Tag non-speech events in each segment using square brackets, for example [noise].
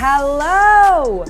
Hello!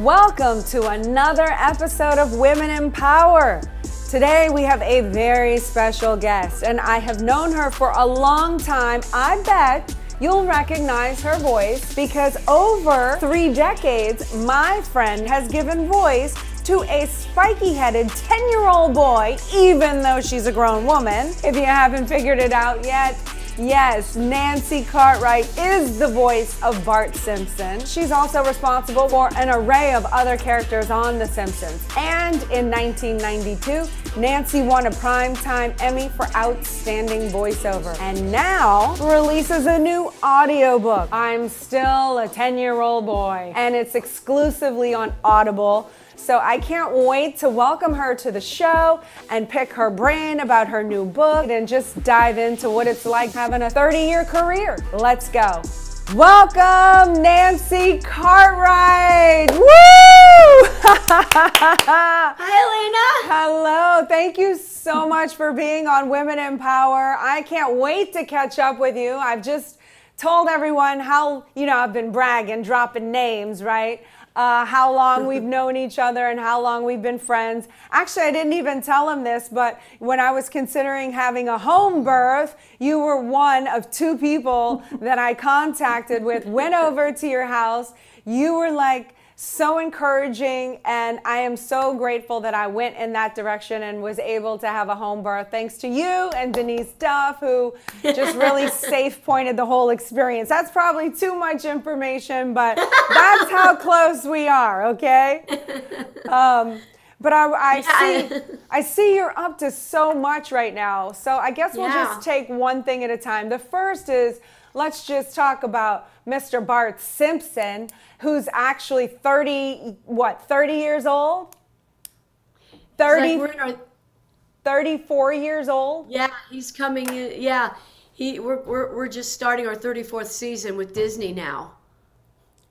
Welcome to another episode of Women in Power. Today we have a very special guest, and I have known her for a long time. I bet you'll recognize her voice because over three decades, my friend has given voice to a spiky headed 10 year old boy, even though she's a grown woman. If you haven't figured it out yet, Yes, Nancy Cartwright is the voice of Bart Simpson. She's also responsible for an array of other characters on The Simpsons. And in 1992, Nancy won a Primetime Emmy for Outstanding Voiceover. And now releases a new audiobook, I'm Still a 10 Year Old Boy. And it's exclusively on Audible. So I can't wait to welcome her to the show and pick her brain about her new book and just dive into what it's like having a 30 year career. Let's go. Welcome, Nancy Cartwright. Woo! [laughs] Hi, Elena. Hello. Thank you so much for being on Women in Power. I can't wait to catch up with you. I've just told everyone how, you know, I've been bragging, dropping names, right? Uh, how long we've known each other and how long we've been friends. Actually, I didn't even tell him this, but when I was considering having a home birth, you were one of two people that I contacted with, went over to your house. You were like, so encouraging and I am so grateful that I went in that direction and was able to have a home birth thanks to you and Denise Duff who just really [laughs] safe pointed the whole experience. That's probably too much information, but that's how [laughs] close we are, okay? Um, but I, I yeah. see [laughs] I see you're up to so much right now. So I guess we'll yeah. just take one thing at a time. The first is let's just talk about Mr. Bart Simpson, who's actually 30, what, 30 years old? 30, like our, 34 years old? Yeah, he's coming in. Yeah, he, we're, we're, we're just starting our 34th season with Disney now.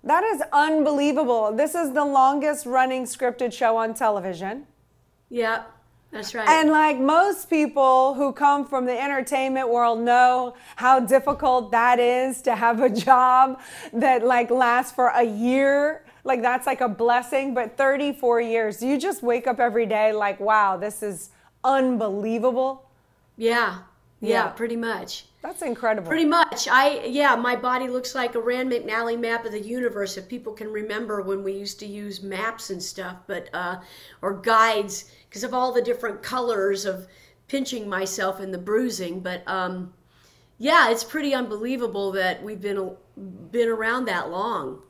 That is unbelievable. This is the longest running scripted show on television. Yeah. That's right. And like most people who come from the entertainment world know how difficult that is to have a [laughs] job that like lasts for a year. Like that's like a blessing, but 34 years, you just wake up every day like, wow, this is unbelievable. Yeah. Yeah, yeah. pretty much. That's incredible. Pretty much. I yeah, my body looks like a Rand McNally map of the universe. If people can remember when we used to use maps and stuff, but uh, or guides because of all the different colors of pinching myself and the bruising. But um, yeah, it's pretty unbelievable that we've been been around that long.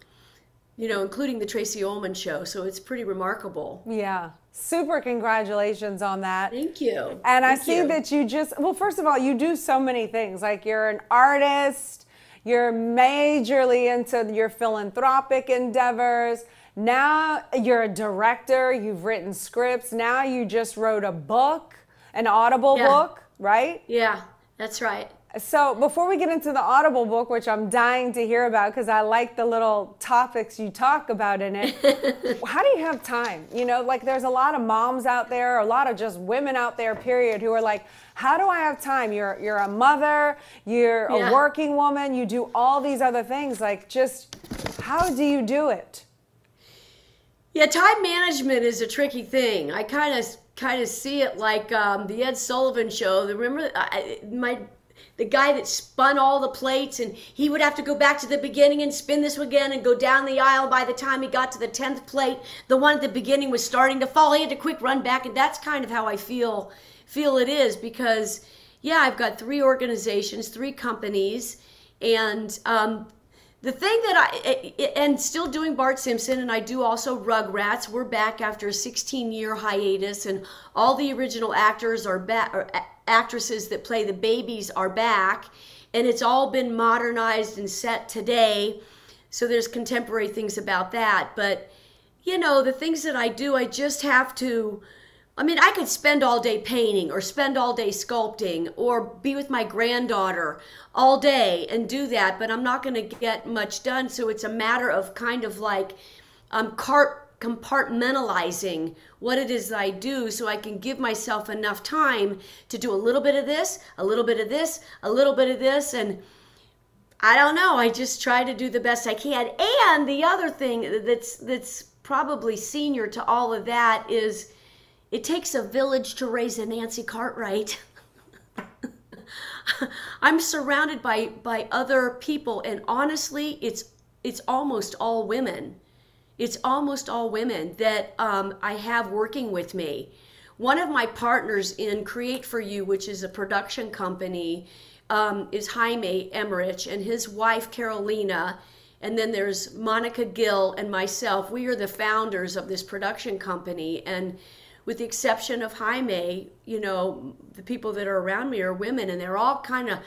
You know, including the Tracey Ullman show. So it's pretty remarkable. Yeah. Super congratulations on that. Thank you. And Thank I see you. that you just, well, first of all, you do so many things. Like you're an artist, you're majorly into your philanthropic endeavors. Now you're a director, you've written scripts. Now you just wrote a book, an Audible yeah. book, right? Yeah, that's right. So before we get into the Audible book, which I'm dying to hear about because I like the little topics you talk about in it, [laughs] how do you have time? You know, like there's a lot of moms out there, a lot of just women out there, period, who are like, how do I have time? You're you're a mother, you're yeah. a working woman, you do all these other things. Like, just how do you do it? Yeah, time management is a tricky thing. I kind of kind of see it like um, the Ed Sullivan show. Remember, I, my the guy that spun all the plates and he would have to go back to the beginning and spin this again and go down the aisle by the time he got to the 10th plate the one at the beginning was starting to fall he had to quick run back and that's kind of how i feel feel it is because yeah i've got three organizations three companies and um, the thing that I eh, eh, eh, and still doing Bart Simpson and I do also Rugrats. We're back after a 16 year hiatus and all the original actors are back actresses that play the babies are back and it's all been modernized and set today. So there's contemporary things about that. But you know the things that i do i just have to i mean i could spend all day painting or spend all day sculpting or be with my granddaughter all day and do that but i'm not going to get much done. So it's a matter of kind of like um, cart compartmentalizing what it is that I do so I can give myself enough time to do a little bit of this, a little bit of this, a little bit of this. And I don't know. I just try to do the best I can. And the other thing that's that's probably senior to all of that is it takes a village to raise a Nancy Cartwright. [laughs] I'm surrounded by by other people and honestly it's it's almost all women. It's almost all women that um, I have working with me. One of my partners in Create for You, which is a production company, um, is Jaime Emmerich and his wife Carolina. And then there's Monica Gill and myself. We are the founders of this production company. And with the exception of Jaime, you know, the people that are around me are women, and they're all kind of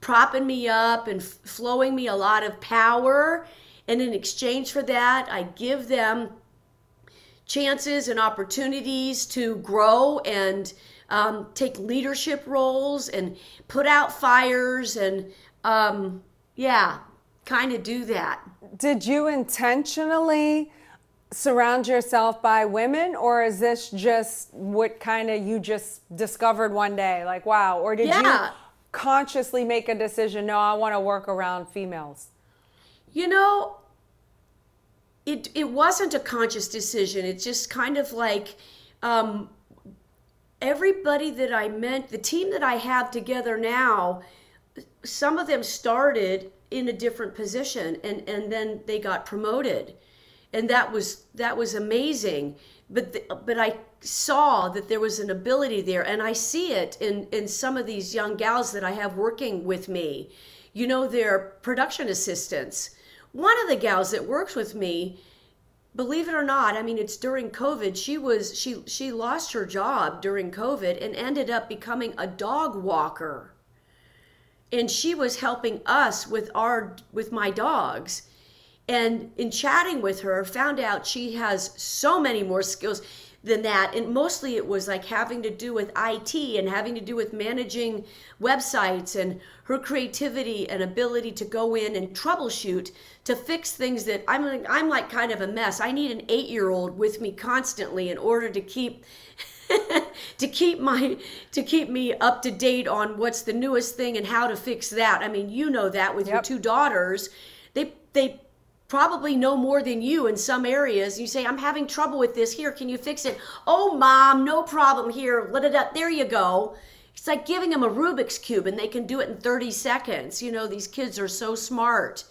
propping me up and flowing me a lot of power. And in exchange for that, I give them chances and opportunities to grow and um, take leadership roles and put out fires and, um, yeah, kind of do that. Did you intentionally? surround yourself by women or is this just what kind of you just discovered one day like wow or did yeah. you consciously make a decision no i want to work around females you know it it wasn't a conscious decision. It's just kind of like um, everybody that i met the team that i have together now some of them started in a different position and and then they got promoted. And that was that was amazing. But the, but I saw that there was an ability there. And I see it in in some of these young gals that I have working with me. You know they're production assistants one of the gals that works with me believe it or not i mean it's during covid she was she she lost her job during covid and ended up becoming a dog walker. And she was helping us with our with my dogs. And in chatting with her found out she has so many more skills than that and mostly it was like having to do with IT and having to do with managing websites and her creativity and ability to go in and troubleshoot to fix things that I'm like, I'm like kind of a mess. I need an 8-year-old with me constantly in order to keep [laughs] to keep my to keep me up to date on what's the newest thing and how to fix that. I mean, you know that with yep. your two daughters. They they probably know more than you in some areas. You say, I'm having trouble with this. Here, can you fix it? Oh, mom, no problem. Here, let it up. There you go. It's like giving them a Rubik's Cube and they can do it in 30 seconds. You know, these kids are so smart.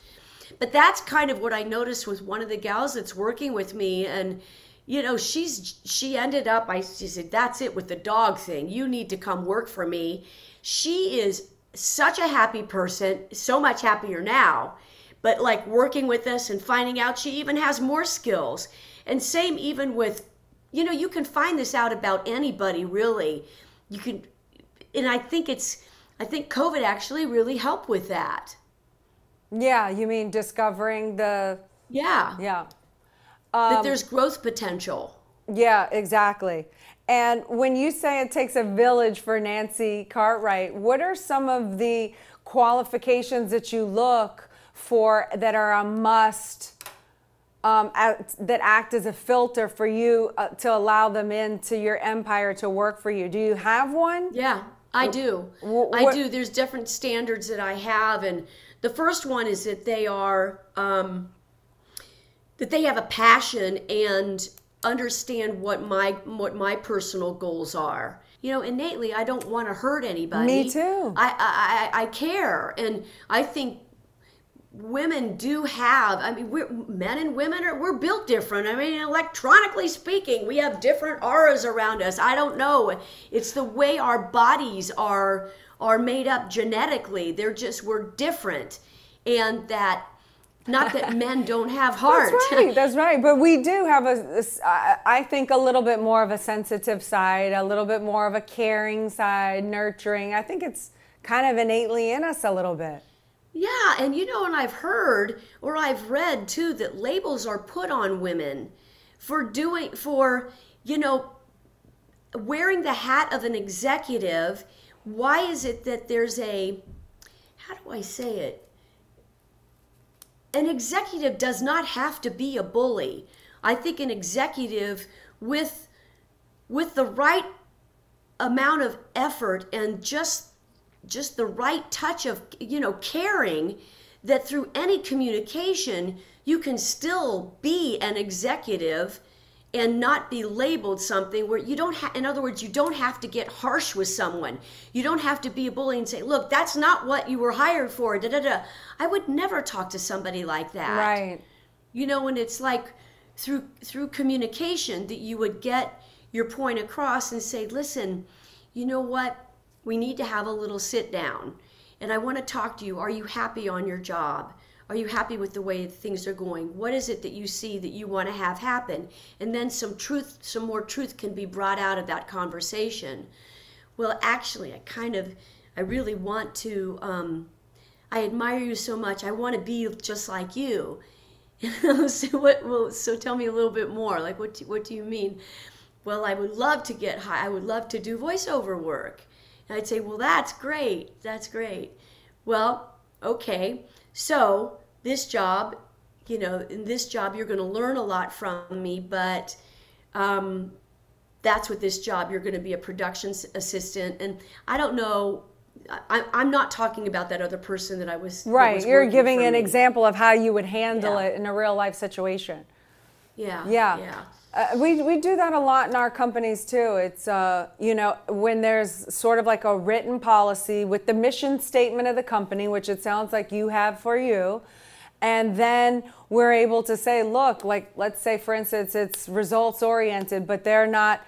But that's kind of what I noticed with one of the gals that's working with me. And, you know, she's, she ended up, I, she said, that's it with the dog thing. You need to come work for me. She is such a happy person, so much happier now but like working with us and finding out she even has more skills. And same even with, you know, you can find this out about anybody really. You can, and I think it's, I think COVID actually really helped with that. Yeah, you mean discovering the. Yeah. Yeah. Um, that there's growth potential. Yeah, exactly. And when you say it takes a village for Nancy Cartwright, what are some of the qualifications that you look for that are a must um, that act as a filter for you uh, to allow them into your empire to work for you. Do you have one? Yeah, I do. What, I do. There's different standards that I have, and the first one is that they are um, that they have a passion and understand what my what my personal goals are you know innately i don't want to hurt anybody me too I, I i care and i think women do have i mean we're men and women are we're built different. I mean electronically speaking we have different auras around us. I don't know. It's the way our bodies are are made up genetically. They're just we're different. And that not that [laughs] men don't have heart. That's right that's right. But we do have a, a i think a little bit more of a sensitive side a little bit more of a caring side nurturing. I think it's kind of innately in us a little bit yeah, and you know, and I've heard or I've read too that labels are put on women for doing, for, you know, wearing the hat of an executive. Why is it that there's a, how do I say it? An executive does not have to be a bully. I think an executive with with the right amount of effort and just just the right touch of you know caring that through any communication you can still be an executive and not be labeled something where you don't have in other words you don't have to get harsh with someone. You don't have to be a bully and say look that's not what you were hired for da da da. I would never talk to somebody like that. Right. You know and it's like through through communication that you would get your point across and say listen you know what we need to have a little sit down and i want to talk to you are you happy on your job are you happy with the way things are going? What is it that you see that you want to have happen? And then some truth, some more truth can be brought out of that conversation. Well, actually, I kind of, I really want to, um, I admire you so much. I want to be just like you. [laughs] so what? Well, so tell me a little bit more. Like, what? Do, what do you mean? Well, I would love to get high. I would love to do voiceover work. And I'd say, well, that's great. That's great. Well, okay. So this job, you know, in this job, you're going to learn a lot from me, but um, that's what this job, you're going to be a production assistant. And I don't know. I, am not talking about that other person that I was. Right. Was you're giving an me. example of how you would handle yeah. it in a real life situation. Yeah. Yeah. Yeah. Uh, we, we do that a lot in our companies too. It's, uh, you know, when there's sort of like a written policy with the mission statement of the company, which it sounds like you have for you. And then we're able to say, look, like, let's say, for instance, it's results oriented, but they're not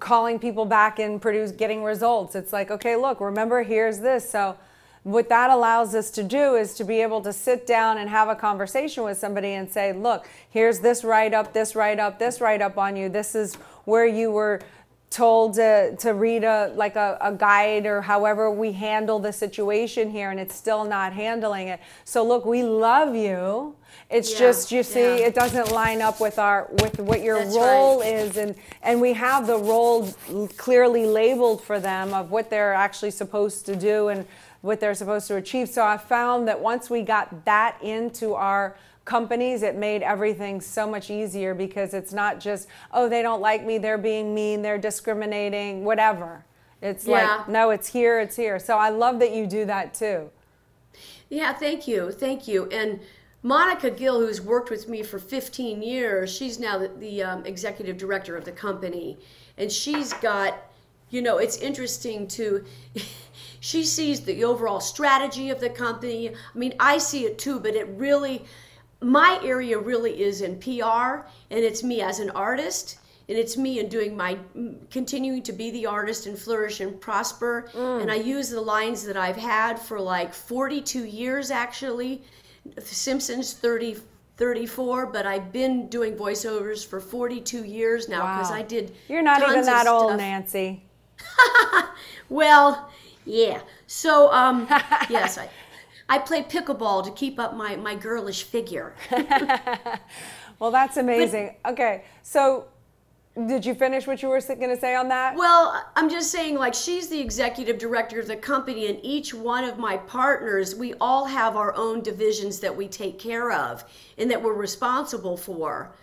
calling people back and produce getting results. It's like, okay, look, remember, here's this. So, what that allows us to do is to be able to sit down and have a conversation with somebody and say, look, here's this write up, this write up, this write up on you. This is where you were told to, to read a like a, a guide or however we handle the situation here and it's still not handling it so look we love you it's Yeah, just you see yeah. it doesn't line up with our with what your That's role right. is and and we have the role clearly labeled for them of what they're actually supposed to do and what they're supposed to achieve so i found that once we got that into our companies, it made everything so much easier because it's not just, oh, they don't like me, they're being mean, they're discriminating, whatever. It's Yeah. like, no, it's here, it's here. So I love that you do that too. Yeah, thank you, thank you. And Monica Gill, who's worked with me for 15 years, she's now the, the um, executive director of the company, and she's got, you know, it's interesting to. [laughs] she sees the overall strategy of the company. I mean, I see it too, but it really, my area really is in PR, and it's me as an artist. And it's me and doing my continuing to be the artist and flourish and prosper. Mm. And I use the lines that I've had for like 42 years actually. Simpsons 30, 34, but I've been doing voiceovers for 42 years now because Wow. I did. You're not even that old. Nancy. [laughs] Well, yeah. So, um, [laughs] yes, I, I play pickleball to keep up my, my girlish figure. [laughs] Well, that's amazing. okay, so did you finish what you were going to say on that? Well, I'm just saying, like, she's the executive director of the company, and each one of my partners, we all have our own divisions that we take care of and that we're responsible for.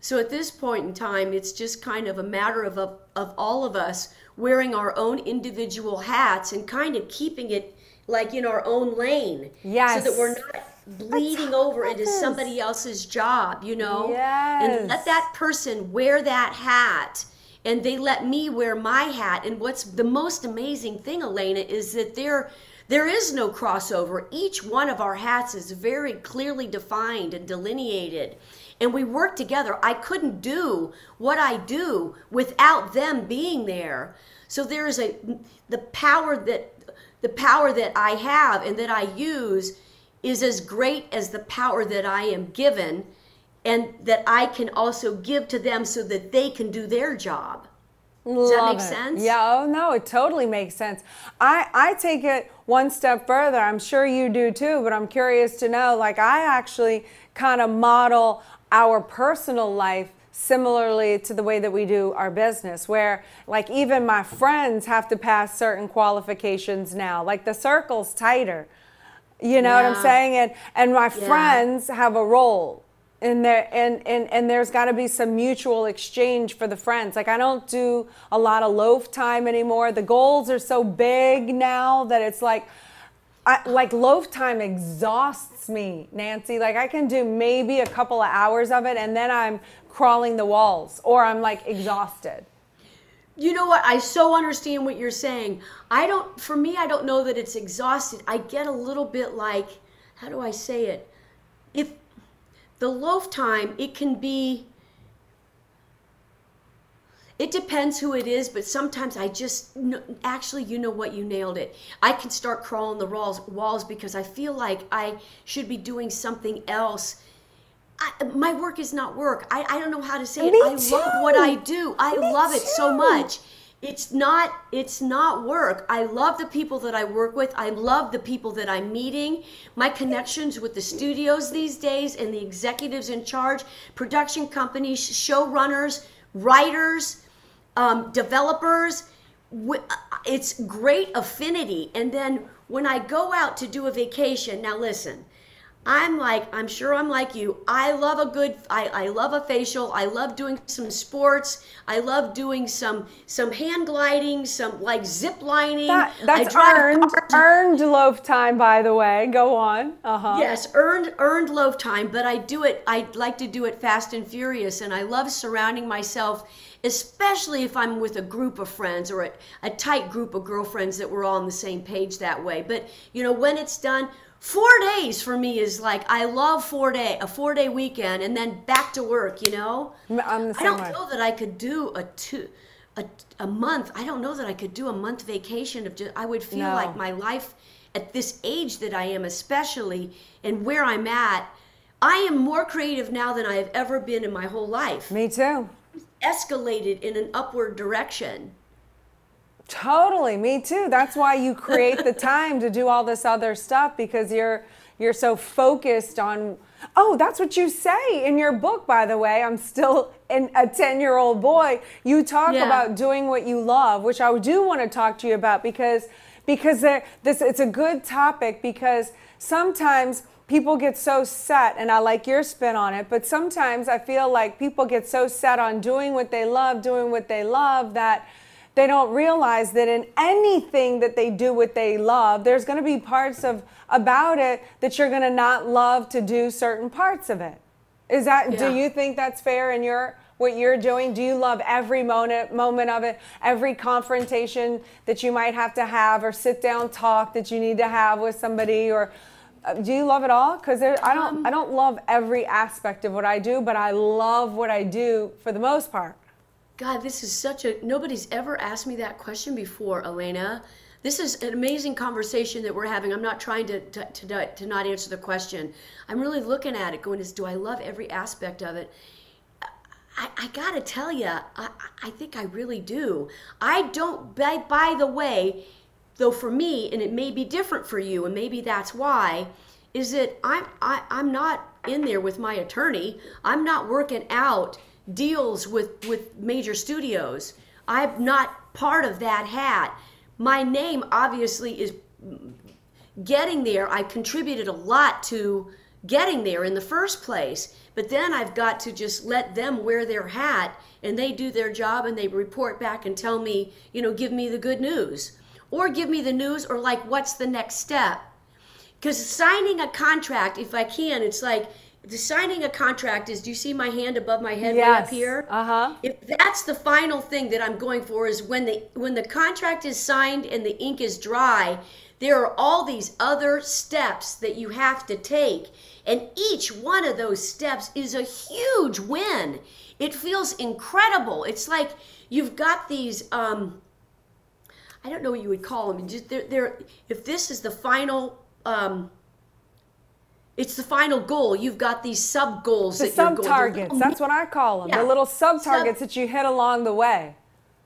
So at this point in time, it's just kind of a matter of, of, of all of us wearing our own individual hats and kind of keeping it like in our own lane. Yes. So that we're not bleeding over into Yes. somebody else's job, you know? Yes. And let that person wear that hat and they let me wear my hat and what's the most amazing thing elena is that there there is no crossover each one of our hats is very clearly defined and delineated and we work together i couldn't do what i do without them being there so there is a the power that the power that i have and that i use is as great as the power that i am given and that I can also give to them so that they can do their job. Does that Love make it. sense? Yeah, oh no, it totally makes sense. I, I take it one step further. I'm sure you do too, but I'm curious to know like, I actually kind of model our personal life similarly to the way that we do our business, where like even my friends have to pass certain qualifications now, like the circle's tighter. You know what I'm saying? And, and my friends have a role and there and and, and there's got to be some mutual exchange for the friends. Like i don't do a lot of loaf time anymore. The goals are so big now that it's like I, like loaf time exhausts me nancy. Like i can do maybe a couple of hours of it and then i'm crawling the walls or i'm like exhausted. You know what? I so understand what you're saying. I don't for me i don't know that it's exhausted. I get a little bit like how do i say it? If the loaf time, it can be, it depends who it is, but sometimes I just, actually, you know what, you nailed it. I can start crawling the walls, walls because I feel like I should be doing something else. I, my work is not work. I, I don't know how to say Me it. I love what I do. I Me love it so much it's not it's not work i love the people that i work with i love the people that i'm meeting my connections with the studios these days and the executives in charge production companies showrunners writers um, developers it's great affinity and then when i go out to do a vacation now listen I'm like, I'm sure I'm like you. I love a good, I, I love a facial. I love doing some sports. I love doing some some hand gliding, some like zip lining. that, that's earned earned loaf time by the way go on uh-huh Yes, earned earned loaf time, but I do it. I like to do it fast and furious, and I love surrounding myself, especially if I'm with a group of friends or a, a tight group of girlfriends that we're all on the same page that way. But you know, when it's done, four days for me is like I love four day a four day weekend and then back to work. You know, I'm the same I don't way. know that I could do a two. A, a month i don't know that i could do a month vacation of just i would feel No. like my life at this age that i am especially and where i'm at i am more creative now than i have ever been in my whole life me too escalated in an upward direction Totally, me too. That's why you create the time to do all this other stuff because you're you're so focused on Oh, that's what you say in your book by the way. I'm still in a 10-year-old boy. You talk Yeah. about doing what you love, which I do want to talk to you about because because there, this it's a good topic because sometimes people get so set and I like your spin on it, but sometimes I feel like people get so set on doing what they love, doing what they love that they don't realize that in anything that they do what they love there's going to be parts of about it that you're going to not love to do certain parts of it is that Yeah. do you think that's fair in your what you're doing do you love every moment moment of it every confrontation that you might have to have or sit down talk that you need to have with somebody or Uh, do you love it all because i don't um. i don't love every aspect of what i do but i love what i do for the most part God, this is such a nobody's ever asked me that question before, Elena. This is an amazing conversation that we're having. I'm not trying to, to, to, to not answer the question. I'm really looking at it, going, is do I love every aspect of it? I, I gotta tell you, I, I think I really do. I don't, by, by the way, though for me, and it may be different for you, and maybe that's why, is that I'm, I, I'm not in there with my attorney. I'm not working out deals with, with major studios. I'm not part of that hat. My name obviously is getting there. I contributed a lot to getting there in the first place. But then I've got to just let them wear their hat and they do their job and they report back and tell me, you know, give me the good news. Or give me the news or like, what's the next step? Because signing a contract, if I can, it's like the signing a contract is do you see my hand above my head way up here? Uh-huh. If that's the final thing that I'm going for is when the when the contract is signed and the ink is dry, there are all these other steps that you have to take. And each one of those steps is a huge win. It feels incredible. It's like you've got these um I don't know what you would call them. Just they're, they're if this is the final um it's the final goal. You've got these sub goals The sub targets. That's what I call them. Yeah. The little sub targets that you hit along the way.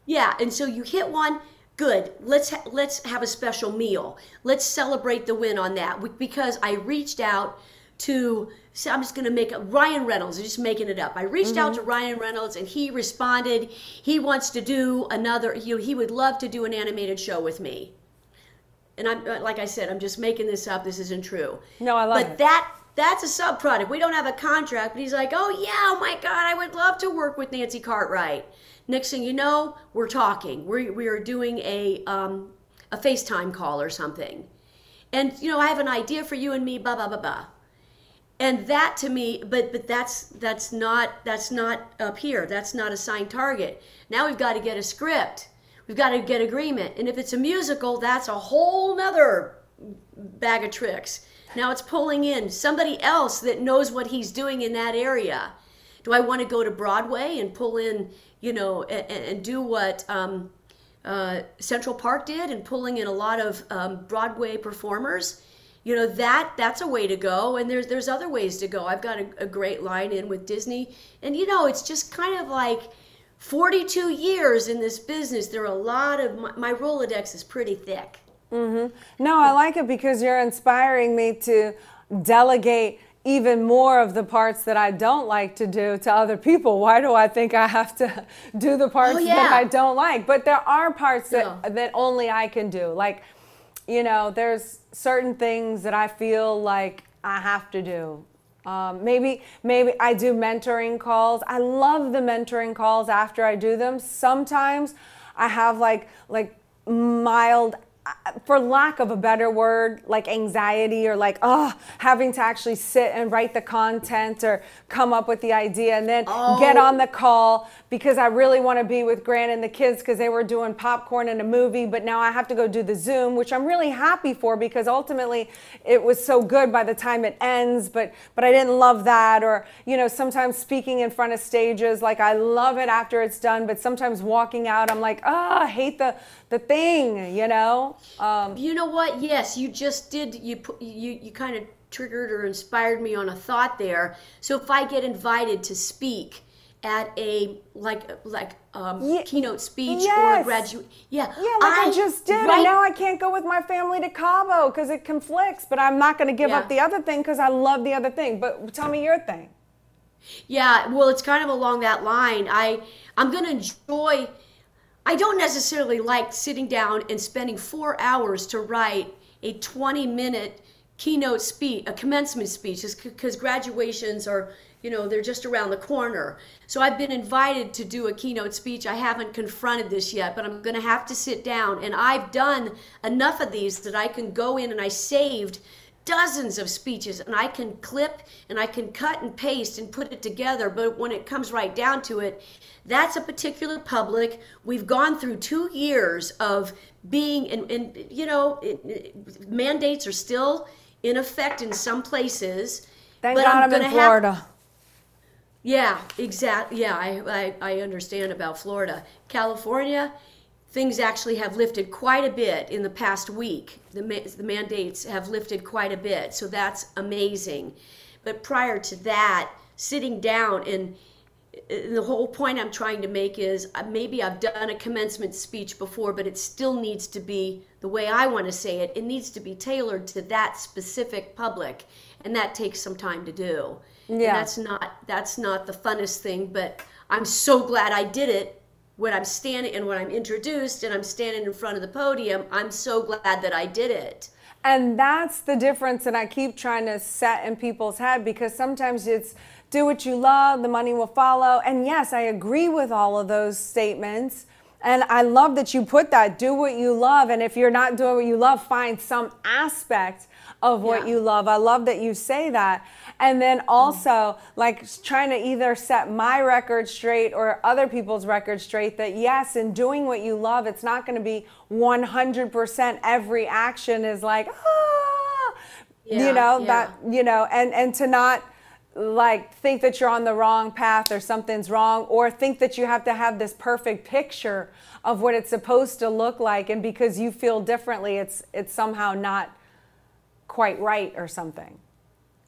Yeah, and so you hit one, good. Let's ha- let's have a special meal. Let's celebrate the win on that because I reached out to. So I'm just going to make it Ryan Reynolds. I'm just making it up. I reached out to Ryan Reynolds and he responded. He wants to do another. You know, he would love to do an animated show with me. And I'm uh, like I said, I'm just making this up. This isn't true. No, I love but it. But that That's a sub product. We don't have a contract, but he's like, oh yeah, oh my God, I would love to work with Nancy Cartwright. Next thing you know, we're talking. We we are doing a um, a FaceTime call or something, and you know I have an idea for you and me. Blah blah blah blah. And that to me, but but that's that's not that's not up here. That's not a signed target. Now we've got to get a script. We've got to get agreement. And if it's a musical, that's a whole nother bag of tricks. Now it's pulling in somebody else that knows what he's doing in that area. Do I want to go to Broadway and pull in, you know, and, and do what um, uh, Central Park did and pulling in a lot of um, Broadway performers? You know that that's a way to go, and there's there's other ways to go. I've got a, a great line in with Disney, and you know it's just kind of like 42 years in this business. There are a lot of my, my Rolodex is pretty thick. Mm-hmm. No, I like it because you're inspiring me to delegate even more of the parts that I don't like to do to other people. Why do I think I have to do the parts oh, yeah. that I don't like? But there are parts that, yeah. that only I can do. Like, you know, there's certain things that I feel like I have to do. Um, maybe maybe I do mentoring calls. I love the mentoring calls after I do them. Sometimes I have like like mild for lack of a better word, like anxiety or like, oh, having to actually sit and write the content or come up with the idea and then oh. get on the call because I really want to be with Grant and the kids because they were doing popcorn and a movie, but now I have to go do the Zoom, which I'm really happy for because ultimately it was so good by the time it ends, but but I didn't love that. Or, you know, sometimes speaking in front of stages, like I love it after it's done, but sometimes walking out, I'm like, oh, I hate the the thing, you know? Um, you know what? Yes, you just did. You put, you you kind of triggered or inspired me on a thought there. So if I get invited to speak at a like like um, yeah, keynote speech yes. or graduate, yeah, yeah, like I, I just did, right, and now I can't go with my family to Cabo because it conflicts. But I'm not going to give yeah. up the other thing because I love the other thing. But tell me your thing. Yeah, well, it's kind of along that line. I I'm going to enjoy I don't necessarily like sitting down and spending four hours to write a 20 minute keynote speech, a commencement speech, because graduations are, you know, they're just around the corner. So I've been invited to do a keynote speech. I haven't confronted this yet, but I'm going to have to sit down. And I've done enough of these that I can go in and I saved dozens of speeches and I can clip and I can cut and paste and put it together. But when it comes right down to it, that's a particular public. We've gone through two years of being, and, and you know, it, it, mandates are still in effect in some places. Thank but God I'm, I'm in Florida. Have, yeah, exactly. Yeah, I, I, I understand about Florida. California, things actually have lifted quite a bit in the past week. The, the mandates have lifted quite a bit, so that's amazing. But prior to that, sitting down and the whole point I'm trying to make is uh, maybe I've done a commencement speech before, but it still needs to be the way I want to say it. It needs to be tailored to that specific public, and that takes some time to do. Yeah. And that's not that's not the funnest thing, but I'm so glad I did it when I'm standing and when I'm introduced and I'm standing in front of the podium. I'm so glad that I did it. And that's the difference that I keep trying to set in people's head because sometimes it's do what you love, the money will follow. And yes, I agree with all of those statements. And I love that you put that do what you love. And if you're not doing what you love, find some aspect of what yeah. you love. I love that you say that. And then also, like, trying to either set my record straight or other people's record straight that yes, in doing what you love, it's not going to be 100% every action is like, ah, yeah, you know, yeah. that, you know, and, and to not like think that you're on the wrong path or something's wrong or think that you have to have this perfect picture of what it's supposed to look like and because you feel differently it's it's somehow not quite right or something.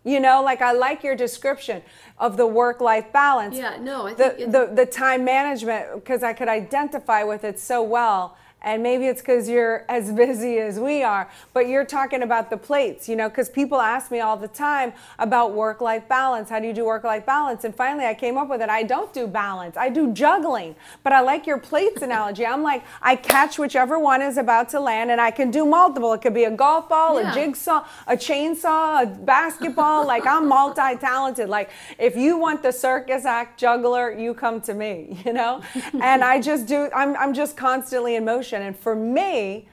You know like i like your description of the work life balance. Yeah no I think the, the the time management because i could identify with it so well and maybe it's because you're as busy as we are, but you're talking about the plates, you know, because people ask me all the time about work life balance. How do you do work life balance? And finally, I came up with it. I don't do balance, I do juggling. But I like your plates [laughs] analogy. I'm like, I catch whichever one is about to land, and I can do multiple. It could be a golf ball, yeah. a jigsaw, a chainsaw, a basketball. [laughs] like, I'm multi talented. Like, if you want the circus act juggler, you come to me, [laughs] you know? and I just do, I'm, I'm just constantly in motion. And for me,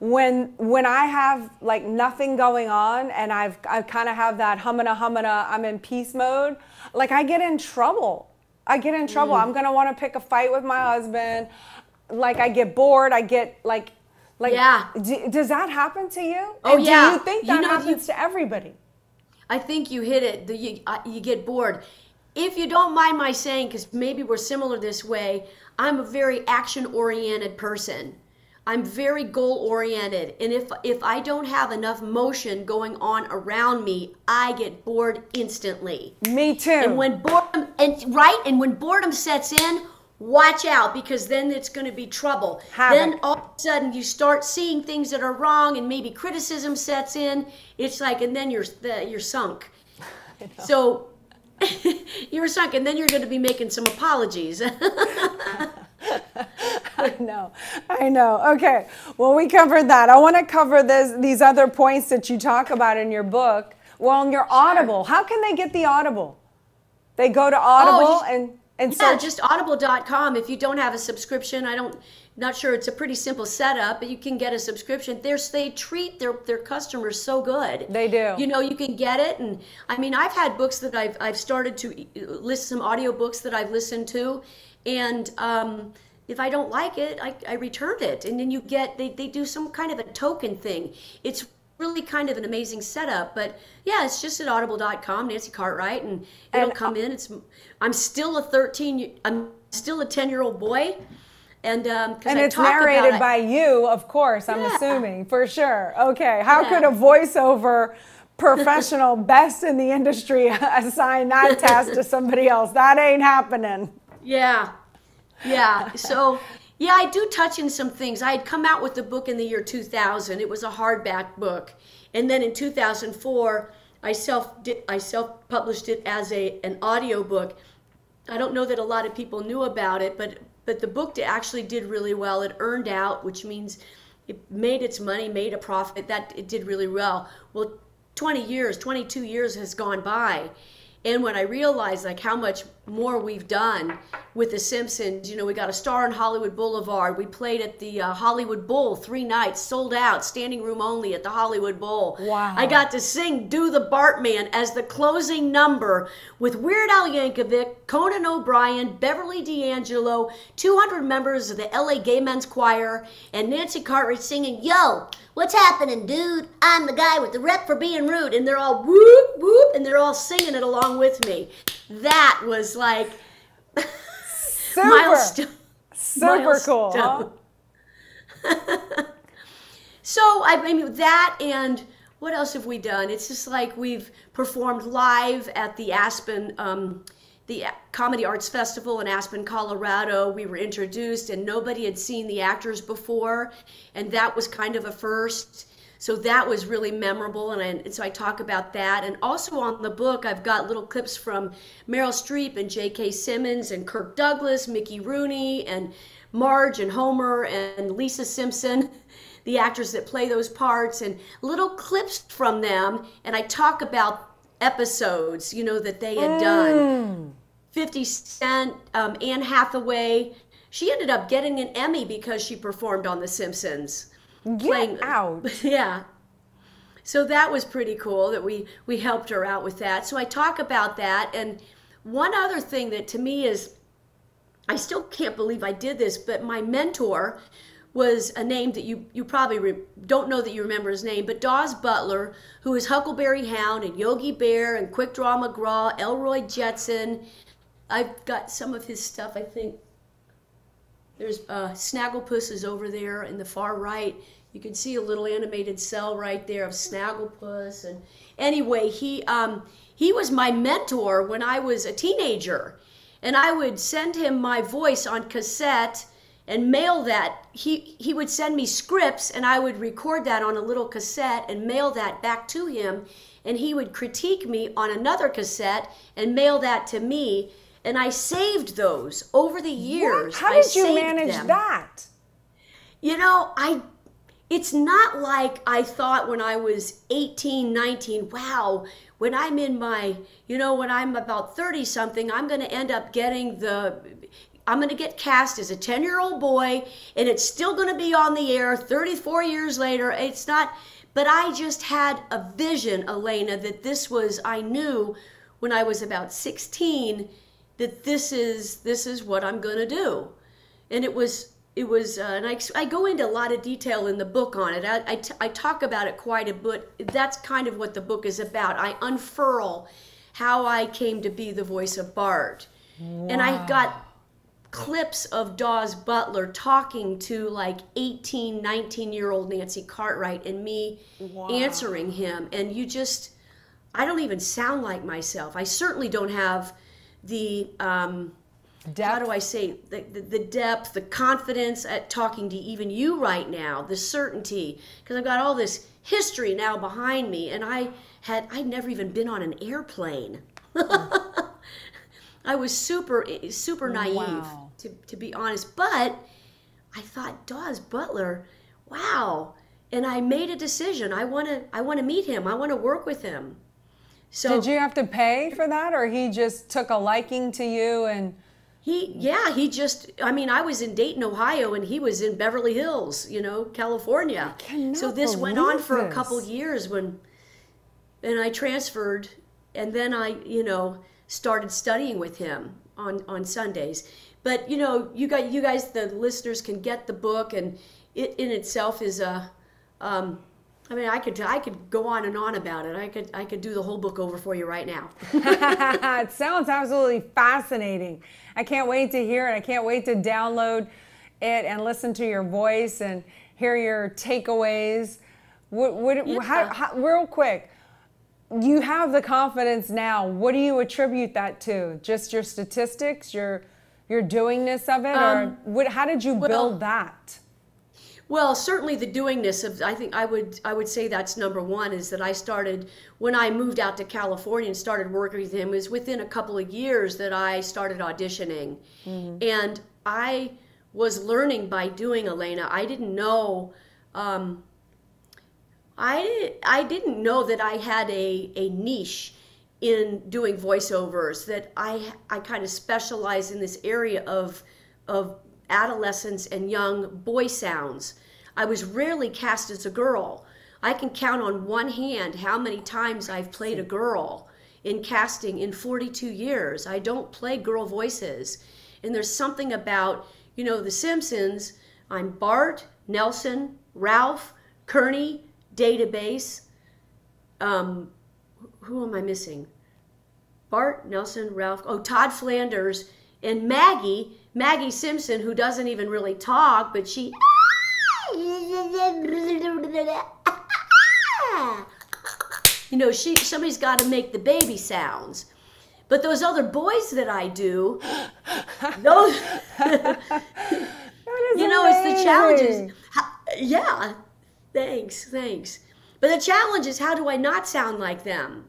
when when I have like nothing going on and I've I kind of have that humana humana I'm in peace mode, like I get in trouble. I get in trouble. Mm. I'm gonna want to pick a fight with my husband. Like I get bored. I get like like yeah. D- does that happen to you? Oh and yeah. Do you think that you know, happens you, to everybody? I think you hit it. The, you, uh, you get bored. If you don't mind my saying, because maybe we're similar this way, I'm a very action oriented person. I'm very goal oriented. And if if I don't have enough motion going on around me, I get bored instantly. Me too. And when boredom and right, and when boredom sets in, watch out because then it's going to be trouble. Have then all of a sudden you start seeing things that are wrong and maybe criticism sets in. It's like and then you're you're sunk. [laughs] So [laughs] you're sunk and then you're going to be making some apologies. [laughs] [laughs] I know. I know. Okay. Well, we covered that. I want to cover this, these other points that you talk about in your book. Well, in your Audible, how can they get the Audible? They go to Audible oh, and and yeah, search. just audible.com. If you don't have a subscription, I don't not sure it's a pretty simple setup, but you can get a subscription. There's they treat their their customers so good. They do. You know, you can get it, and I mean, I've had books that I've I've started to uh, list some audio books that I've listened to, and um, if I don't like it, I, I return it. And then you get, they, they do some kind of a token thing. It's really kind of an amazing setup. But yeah, it's just at audible.com, Nancy Cartwright, and it'll and, come in. It's I'm still a 13, I'm still a 10 year old boy. And, um, and I it's narrated by you, of course, I'm yeah. assuming, for sure. Okay, how yeah. could a voiceover professional [laughs] best in the industry [laughs] assign that task to somebody else? That ain't happening. Yeah, yeah. So, yeah, I do touch in some things. I had come out with the book in the year 2000. It was a hardback book. And then in 2004, I self did, I self published it as a an audio book. I don't know that a lot of people knew about it, but but the book actually did really well. It earned out, which means it made its money, made a profit. That it did really well. Well, 20 years, 22 years has gone by, and when I realized like how much more we've done with The Simpsons, you know, we got a star on Hollywood Boulevard. We played at the uh, Hollywood Bowl three nights, sold out, standing room only at the Hollywood Bowl. Wow. I got to sing Do the Bartman as the closing number with Weird Al Yankovic, Conan O'Brien, Beverly D'Angelo, 200 members of the LA Gay Men's Choir, and Nancy Cartwright singing, Yo, What's happening, dude? I'm the guy with the rep for being rude. And they're all whoop, whoop, and they're all singing it along with me. That was like [laughs] super, milestone. Super milestone. cool. Huh? [laughs] so, I mean, that and what else have we done? It's just like we've performed live at the Aspen um, the Comedy Arts Festival in Aspen, Colorado. We were introduced, and nobody had seen the actors before, and that was kind of a first. So that was really memorable, and, I, and so I talk about that. And also on the book, I've got little clips from Meryl Streep and J.K. Simmons and Kirk Douglas, Mickey Rooney, and Marge and Homer and Lisa Simpson [laughs] the actors that play those parts and little clips from them and I talk about episodes, you know, that they had mm. done. 50 Cent, um, Anne Hathaway. She ended up getting an Emmy because she performed on The Simpsons. Get playing, out. [laughs] Yeah. So that was pretty cool that we we helped her out with that. So I talk about that and one other thing that to me is I still can't believe I did this, but my mentor was a name that you, you probably re- don't know that you remember his name, but Daws Butler, who is Huckleberry Hound and Yogi Bear and Quick Draw McGraw, Elroy Jetson. I've got some of his stuff, I think. There's uh, Snagglepuss is over there in the far right. You can see a little animated cel right there of Snagglepuss. And anyway, he um, he was my mentor when I was a teenager, and I would send him my voice on cassette and mail that. He he would send me scripts and I would record that on a little cassette and mail that back to him and he would critique me on another cassette and mail that to me and I saved those over the years. What? How did you manage them. that? You know, I it's not like I thought when I was 18, 19, wow, when I'm in my, you know, when I'm about 30 something, I'm going to end up getting the I'm going to get cast as a 10 year old boy and it's still going to be on the air 34 years later. It's not, but I just had a vision, Elena, that this was, I knew when I was about 16 that this is, this is what I'm going to do. And it was, it was, uh, and I, I go into a lot of detail in the book on it. I, I, t- I talk about it quite a bit. That's kind of what the book is about. I unfurl how I came to be the voice of Bart. Wow. And I got clips of Daws Butler talking to like 18, 19 year old Nancy Cartwright and me wow. answering him. And you just, I don't even sound like myself. I certainly don't have the, um, depth. how do I say, the, the, the, depth, the confidence at talking to even you right now, the certainty, because I've got all this history now behind me. And I had, I'd never even been on an airplane. [laughs] I was super, super naive. Wow to, to be honest. But I thought, Daws Butler, wow. And I made a decision. I want to I want to meet him. I want to work with him. So Did you have to pay for that or he just took a liking to you and he yeah, he just I mean, I was in Dayton, Ohio and he was in Beverly Hills, you know, California. so this went on for this. a couple years when and I transferred and then I, you know, started studying with him on on Sundays but you know, you got you guys, the listeners, can get the book, and it in itself is a. Um, I mean, I could I could go on and on about it. I could I could do the whole book over for you right now. [laughs] it sounds absolutely fascinating. I can't wait to hear it. I can't wait to download it and listen to your voice and hear your takeaways. What, what, yeah. how, how, real quick, you have the confidence now. What do you attribute that to? Just your statistics, your your doingness of it, um, or what, how did you well, build that? Well, certainly the doingness of I think I would I would say that's number one is that I started when I moved out to California and started working with him was within a couple of years that I started auditioning, mm-hmm. and I was learning by doing Elena. I didn't know. Um, I I didn't know that I had a, a niche in doing voiceovers that I I kind of specialize in this area of of adolescents and young boy sounds. I was rarely cast as a girl. I can count on one hand how many times I've played a girl in casting in 42 years. I don't play girl voices. And there's something about, you know, The Simpsons. I'm Bart, Nelson, Ralph, Kearney, Database. Um, who am I missing? Bart Nelson, Ralph, oh, Todd Flanders, and Maggie, Maggie Simpson, who doesn't even really talk, but she. You know, she somebody's got to make the baby sounds. But those other boys that I do, [laughs] those, you know, amazing. it's the challenges. Yeah, thanks, thanks. But the challenge is, how do I not sound like them?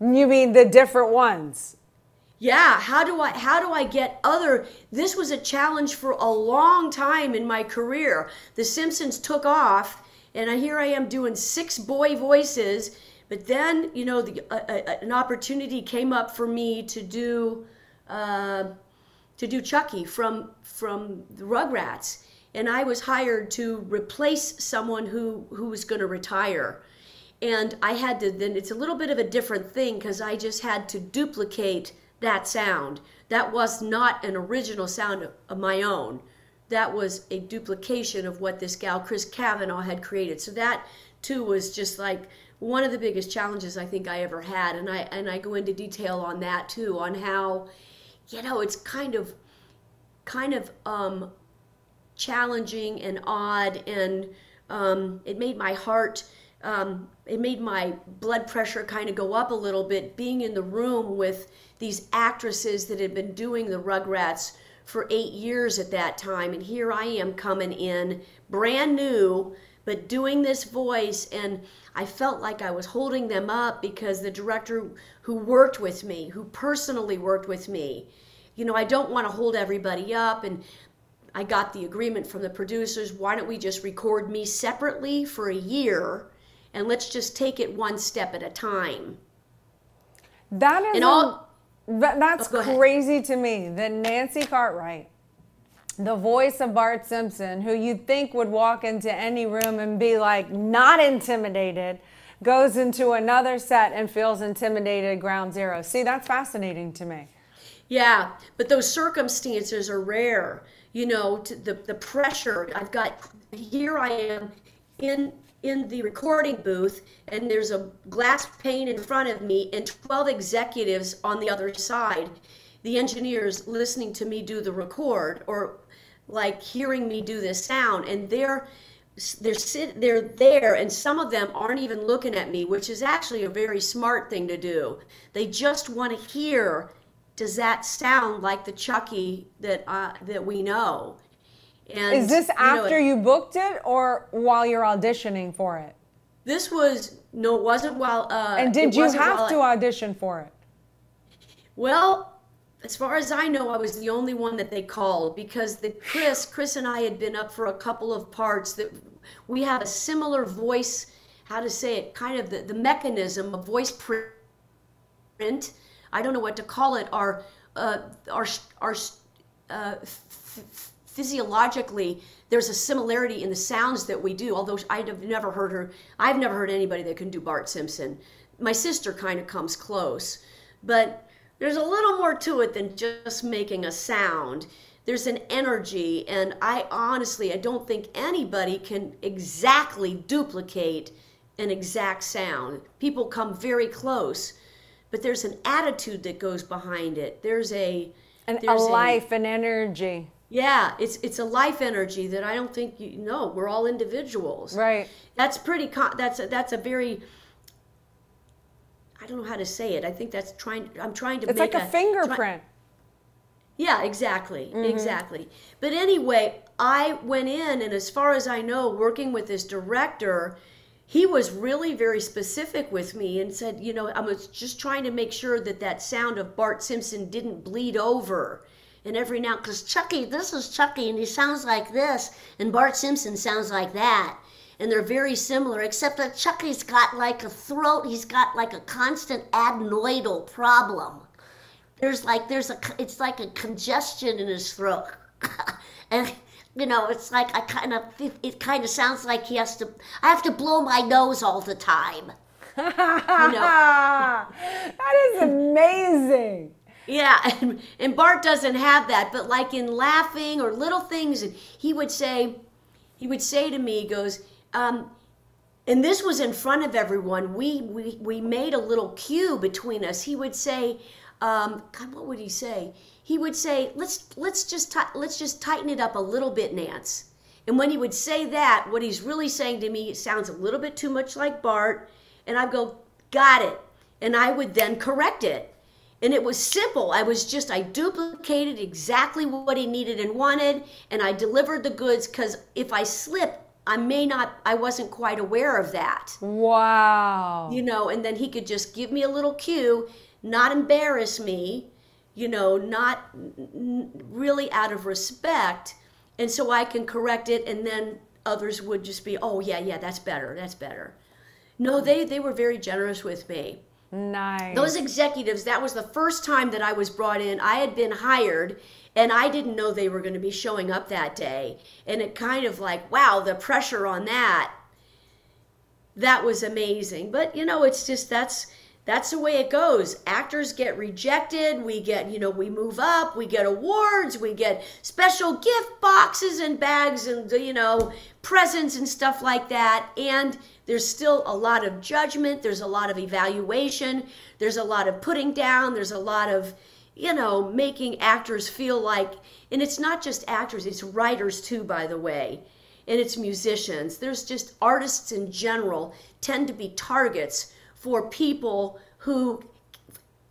You mean the different ones? Yeah, how do I how do I get other This was a challenge for a long time in my career. The Simpsons took off and I here I am doing six boy voices, but then, you know, the, uh, uh, an opportunity came up for me to do uh, to do Chuckie from from the Rugrats, and I was hired to replace someone who who was going to retire and I had to then it's a little bit of a different thing because I just had to duplicate that sound. That was not an original sound of my own. That was a duplication of what this gal Chris Cavanaugh had created. So that too was just like one of the biggest challenges I think I ever had, and I and I go into detail on that too, on how, you know, it's kind of, kind of um, challenging and odd, and um, it made my heart um, it made my blood pressure kind of go up a little bit being in the room with these actresses that had been doing the Rugrats for eight years at that time, and here I am coming in brand new, but doing this voice, and I felt like I was holding them up because the director who worked with me, who personally worked with me, you know, I don't want to hold everybody up, and I got the agreement from the producers. Why don't we just record me separately for a year, and let's just take it one step at a time. That is And all- that, that's Oh, crazy to me that Nancy Cartwright, the voice of Bart Simpson, who you'd think would walk into any room and be like not intimidated, goes into another set and feels intimidated ground zero. See, that's fascinating to me. Yeah, but those circumstances are rare. You know, to the the pressure. I've got here. I am in in the recording booth, and there's a glass pane in front of me, and twelve executives on the other side. The engineers listening to me do the record, or like hearing me do this sound, and they're they're sit they're there and some of them aren't even looking at me which is actually a very smart thing to do they just want to hear does that sound like the chuckie that uh, that we know and Is this you know, after you booked it or while you're auditioning for it? this was no it wasn't while uh And did you have to I- audition for it? Well, as far as I know, I was the only one that they called because the Chris, Chris and I had been up for a couple of parts that we have a similar voice, how to say it, kind of the, the mechanism of voice print. I don't know what to call it. Our uh, our our uh, f- physiologically, there's a similarity in the sounds that we do. Although I've never heard her, I've never heard anybody that can do Bart Simpson. My sister kind of comes close, but there's a little more to it than just making a sound. There's an energy, and I honestly, I don't think anybody can exactly duplicate an exact sound. People come very close, but there's an attitude that goes behind it. There's a And a life and energy. Yeah, it's it's a life energy that I don't think you know. We're all individuals. Right. That's pretty. Con- that's a, that's a very. I don't know how to say it. I think that's trying. I'm trying to It's make like a try- fingerprint. yeah, exactly, Mm-hmm. exactly. But anyway, I went in, and as far as I know, working with this director, he was really very specific with me and said, you know, I was just trying to make sure that that sound of Bart Simpson didn't bleed over. And every now, because Chuckie, this is Chuckie, and he sounds like this, and Bart Simpson sounds like that. And they're very similar, except that Chuckie's got like a throat, he's got like a constant adenoidal problem there's like there's a it's like a congestion in his throat [laughs] and you know it's like i kind of it, it kind of sounds like he has to i have to blow my nose all the time [laughs] that is amazing. Yeah [laughs] and, and bart doesn't have that but like in laughing or little things and he would say he would say to me he goes um, and this was in front of everyone we we, we made a little cue between us he would say um, God, what would he say? He would say, "Let's let's just ti- let's just tighten it up a little bit, Nance." And when he would say that, what he's really saying to me sounds a little bit too much like Bart, and I'd go, "Got it," and I would then correct it. And it was simple. I was just I duplicated exactly what he needed and wanted, and I delivered the goods. Because if I slip, I may not. I wasn't quite aware of that Wow. you know, and then he could just give me a little cue, not embarrass me, you know, not really out of respect, and so I can correct it, and then others would just be, oh yeah, yeah, that's better, that's better. No, they they were very generous with me. Nice. Those executives, that was the first time that I was brought in. I had been hired and I didn't know they were going to be showing up that day. And it kind of like, wow, the pressure on that. That was amazing. But you know, it's just that's that's the way it goes. Actors get rejected, we get, you know, we move up, we get awards, we get special gift boxes and bags and you know, presents and stuff like that. And there's still a lot of judgment, there's a lot of evaluation, there's a lot of putting down, there's a lot of, you know, making actors feel like, and it's not just actors, it's writers too, by the way, and it's musicians. There's just artists in general tend to be targets for people who,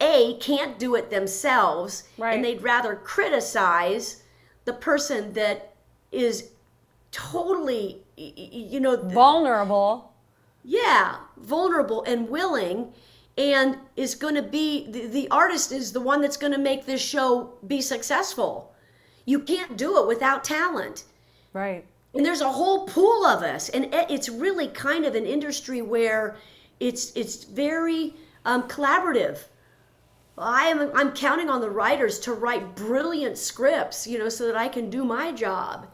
A, can't do it themselves, Right. and they'd rather criticize the person that is totally, you know, vulnerable. Yeah, vulnerable and willing and is going to be the, the artist is the one that's going to make this show be successful. You can't do it without talent. Right. And there's a whole pool of us and it's really kind of an industry where it's it's very um, collaborative. I am I'm counting on the writers to write brilliant scripts, you know, so that I can do my job.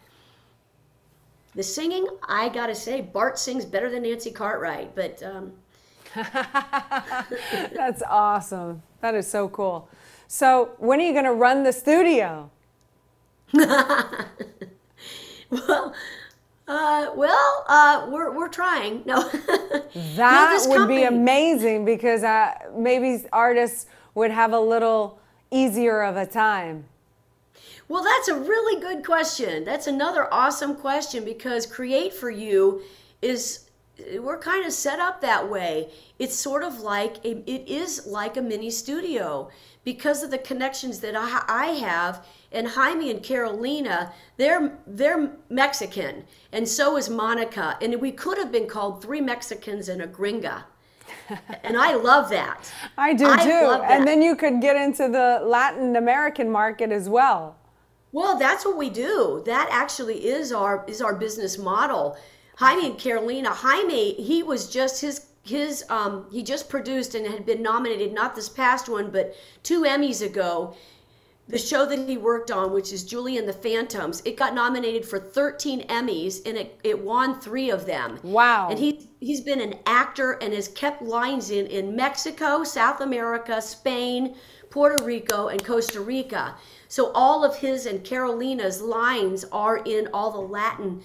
The singing, I gotta say, Bart sings better than Nancy Cartwright, but um, [laughs] That's awesome. That is so cool. So, when are you going to run the studio? [laughs] well, uh, well, uh, we're, we're trying. No, [laughs] that no, would company... be amazing because uh, maybe artists would have a little easier of a time. Well, that's a really good question. That's another awesome question because Create for You is we're kind of set up that way. It's sort of like a, it is like a mini studio because of the connections that I, I have. And Jaime and Carolina, they're they're Mexican, and so is Monica. And we could have been called three Mexicans and a gringa. [laughs] and I love that. I do I too. And then you could get into the Latin American market as well. Well, that's what we do. That actually is our is our business model. Jaime and Carolina. Jaime, he was just his his um, he just produced and had been nominated not this past one but two Emmys ago. The show that he worked on, which is Julie and the Phantoms, it got nominated for 13 Emmys and it, it won three of them. Wow. And he he's been an actor and has kept lines in in Mexico, South America, Spain, Puerto Rico, and Costa Rica. So all of his and Carolina's lines are in all the Latin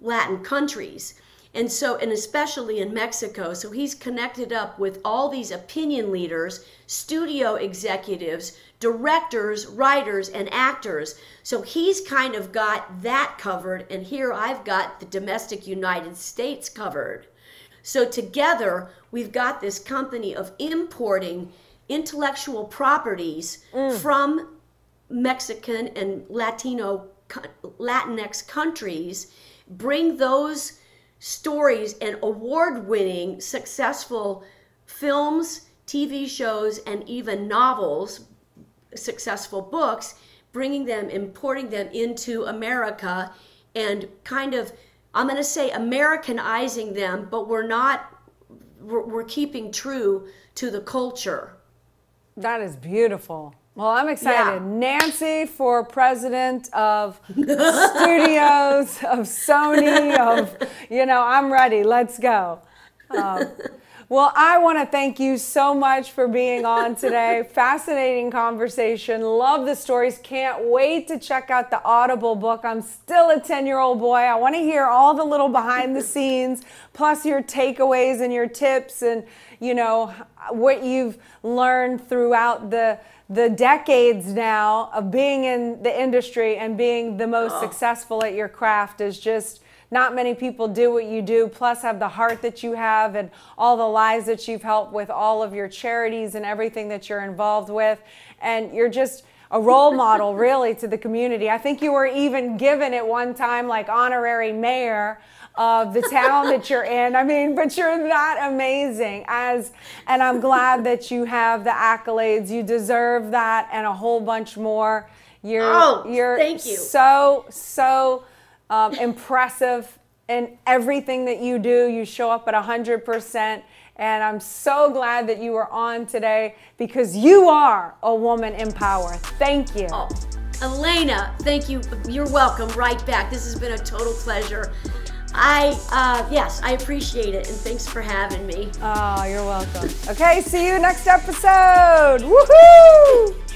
Latin countries. And so, and especially in Mexico. So he's connected up with all these opinion leaders, studio executives, directors, writers, and actors. So he's kind of got that covered. And here I've got the domestic United States covered. So together, we've got this company of importing intellectual properties mm. from Mexican and Latino Latinx countries bring those stories and award winning successful films, TV shows, and even novels, successful books, bringing them, importing them into America and kind of, I'm going to say Americanizing them, but we're not, we're, we're keeping true to the culture. That is beautiful. Well, I'm excited. Yeah. Nancy for president of [laughs] studios, of Sony, of, you know, I'm ready. Let's go. Um, well, I want to thank you so much for being on today. [laughs] Fascinating conversation. Love the stories. Can't wait to check out the Audible book. I'm still a 10 year old boy. I want to hear all the little behind the [laughs] scenes, plus your takeaways and your tips and, you know, what you've learned throughout the the decades now of being in the industry and being the most oh. successful at your craft is just not many people do what you do plus have the heart that you have and all the lives that you've helped with all of your charities and everything that you're involved with and you're just a role model [laughs] really to the community i think you were even given at one time like honorary mayor of the town that you're [laughs] in. I mean, but you're that amazing as and I'm glad that you have the accolades. You deserve that and a whole bunch more. You're oh, you're thank you. so so um, impressive in everything that you do. You show up at 100%. And I'm so glad that you were on today because you are a woman in power. Thank you. Oh, Elena, thank you. You're welcome right back. This has been a total pleasure. I, uh, yes, I appreciate it, and thanks for having me. Oh, you're welcome. Okay, see you next episode. Woohoo!